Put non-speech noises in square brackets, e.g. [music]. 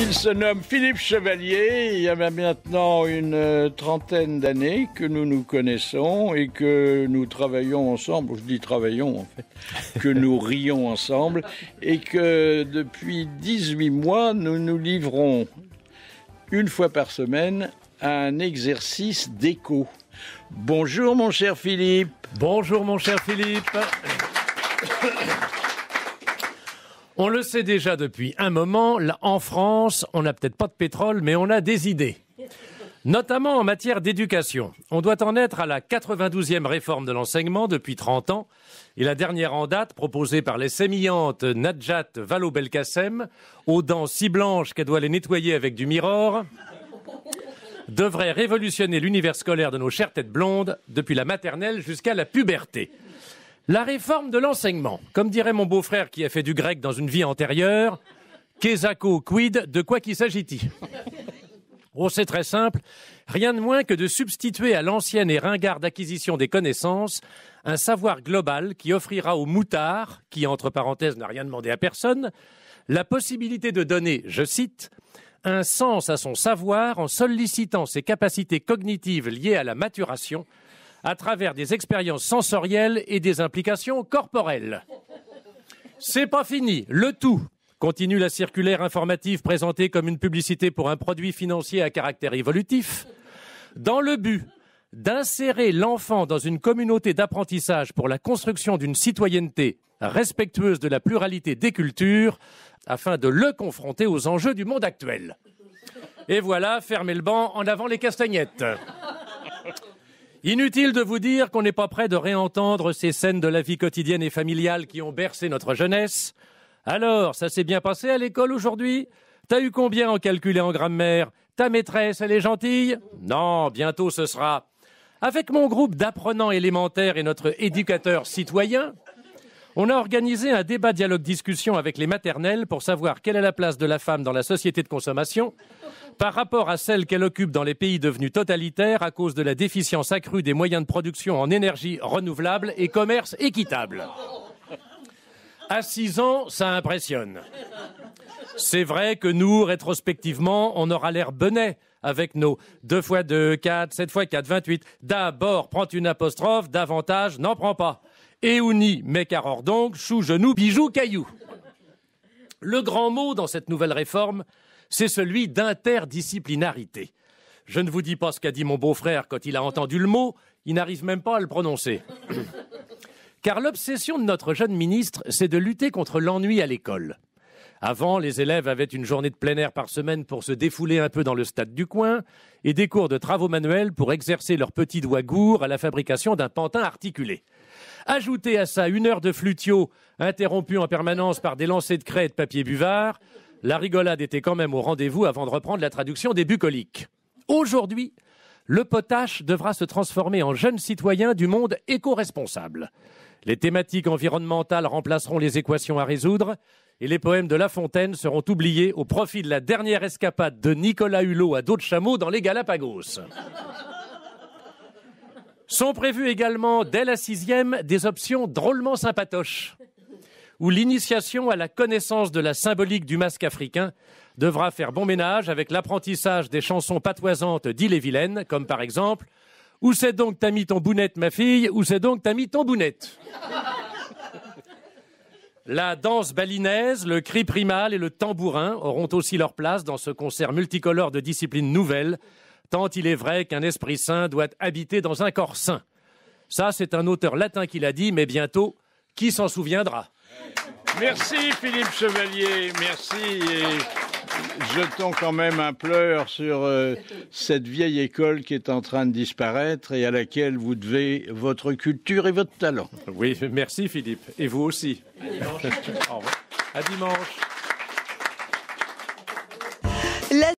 Il se nomme Philippe Chevalier. Il y a maintenant une euh, trentaine d'années que nous nous connaissons et que nous travaillons ensemble. Je dis travaillons en fait, [laughs] que nous rions ensemble et que depuis 18 mois, nous nous livrons une fois par semaine à un exercice d'écho. Bonjour mon cher Philippe. Bonjour mon cher Philippe. [coughs] On le sait déjà depuis un moment, là, en France, on n'a peut-être pas de pétrole, mais on a des idées. Notamment en matière d'éducation. On doit en être à la 92e réforme de l'enseignement depuis 30 ans, et la dernière en date, proposée par les sémillantes Nadjat Vallaud-Belkacem, aux dents si blanches qu'elle doit les nettoyer avec du mirror, devrait révolutionner l'univers scolaire de nos chères têtes blondes, depuis la maternelle jusqu'à la puberté. La réforme de l'enseignement. Comme dirait mon beau-frère qui a fait du grec dans une vie antérieure, Kesako quid, de quoi qu'il s'agit-il? Oh, c'est très simple. Rien de moins que de substituer à l'ancienne et ringarde acquisition des connaissances un savoir global qui offrira aux moutards, qui entre parenthèses n'a rien demandé à personne, la possibilité de donner, je cite, un sens à son savoir en sollicitant ses capacités cognitives liées à la maturation à travers des expériences sensorielles et des implications corporelles. C'est pas fini. Le tout, continue la circulaire informative présentée comme une publicité pour un produit financier à caractère évolutif, dans le but d'insérer l'enfant dans une communauté d'apprentissage pour la construction d'une citoyenneté respectueuse de la pluralité des cultures, afin de le confronter aux enjeux du monde actuel. Et voilà, fermez le banc, en avant les castagnettes. Inutile de vous dire qu'on n'est pas prêt de réentendre ces scènes de la vie quotidienne et familiale qui ont bercé notre jeunesse. Alors, ça s'est bien passé à l'école aujourd'hui? T'as eu combien en calcul et en grammaire? Ta maîtresse, elle est gentille? Non, bientôt ce sera. Avec mon groupe d'apprenants élémentaires et notre éducateur citoyen, on a organisé un débat dialogue-discussion avec les maternelles pour savoir quelle est la place de la femme dans la société de consommation par rapport à celle qu'elle occupe dans les pays devenus totalitaires à cause de la déficience accrue des moyens de production en énergie renouvelable et commerce équitable. À six ans, ça impressionne. C'est vrai que nous, rétrospectivement, on aura l'air benet avec nos 2 fois 2, 4, 7 fois 4, 28. D'abord, prends une apostrophe, davantage, n'en prends pas. Mécaror donc, chou, genou, bijou, caillou. Le grand mot dans cette nouvelle réforme, c'est celui d'interdisciplinarité. Je ne vous dis pas ce qu'a dit mon beau-frère quand il a entendu le mot, il n'arrive même pas à le prononcer. [clears throat] Car l'obsession de notre jeune ministre, c'est de lutter contre l'ennui à l'école. Avant, les élèves avaient une journée de plein air par semaine pour se défouler un peu dans le stade du coin et des cours de travaux manuels pour exercer leurs petits doigts gourds à la fabrication d'un pantin articulé. Ajoutez à ça une heure de flutio interrompue en permanence par des lancers de craie et de papier buvard, la rigolade était quand même au rendez-vous avant de reprendre la traduction des bucoliques. Aujourd'hui, le potache devra se transformer en jeune citoyen du monde éco-responsable. Les thématiques environnementales remplaceront les équations à résoudre et les poèmes de La Fontaine seront oubliés au profit de la dernière escapade de Nicolas Hulot à dos de chameau dans les Galapagos. Sont prévues également, dès la sixième, des options drôlement sympatoches où l'initiation à la connaissance de la symbolique du masque africain devra faire bon ménage avec l'apprentissage des chansons patoisantes d'Ille-et-Vilaine, comme par exemple Où c'est donc t'as mis ton bounette, ma fille? Où c'est donc t'as mis ton bounette La danse balinaise, le cri primal et le tambourin auront aussi leur place dans ce concert multicolore de disciplines nouvelles, tant il est vrai qu'un esprit saint doit habiter dans un corps sain. Ça, c'est un auteur latin qui l'a dit, mais bientôt, qui s'en souviendra? Merci Philippe Chevalier, merci. Et jetons quand même un pleur sur euh, cette vieille école qui est en train de disparaître et à laquelle vous devez votre culture et votre talent. Oui, merci Philippe. Et vous aussi. À dimanche. À dimanche.